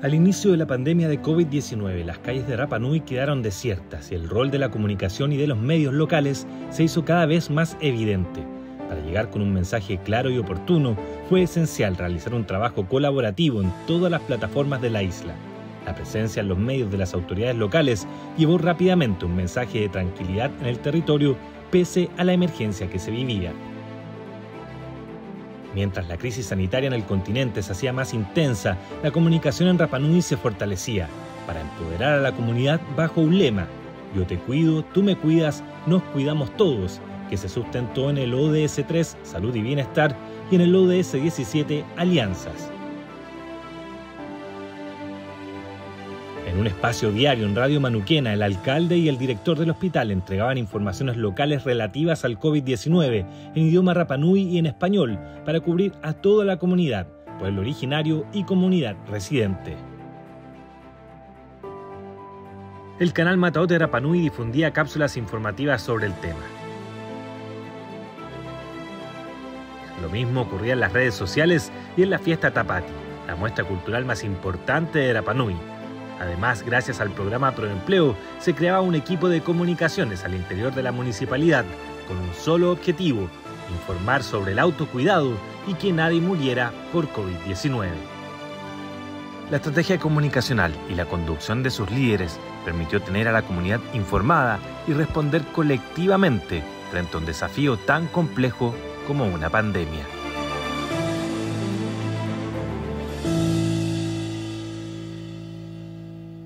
Al inicio de la pandemia de COVID-19, las calles de Rapa Nui quedaron desiertas y el rol de la comunicación y de los medios locales se hizo cada vez más evidente. Para llegar con un mensaje claro y oportuno, fue esencial realizar un trabajo colaborativo en todas las plataformas de la isla. La presencia en los medios de las autoridades locales llevó rápidamente un mensaje de tranquilidad en el territorio pese a la emergencia que se vivía. Mientras la crisis sanitaria en el continente se hacía más intensa, la comunicación en Rapanui se fortalecía para empoderar a la comunidad bajo un lema, yo te cuido, tú me cuidas, nos cuidamos todos, que se sustentó en el ODS 3, Salud y Bienestar, y en el ODS 17, Alianzas. En un espacio diario en Radio Manuquena, el alcalde y el director del hospital entregaban informaciones locales relativas al COVID-19 en idioma rapanui y en español para cubrir a toda la comunidad, pueblo originario y comunidad residente. El canal Mataote Rapanui difundía cápsulas informativas sobre el tema. Lo mismo ocurría en las redes sociales y en la fiesta Tapati, la muestra cultural más importante de Rapanui, Además, gracias al programa Proempleo, se creaba un equipo de comunicaciones al interior de la municipalidad con un solo objetivo, informar sobre el autocuidado y que nadie muriera por COVID-19. La estrategia comunicacional y la conducción de sus líderes permitió tener a la comunidad informada y responder colectivamente frente a un desafío tan complejo como una pandemia.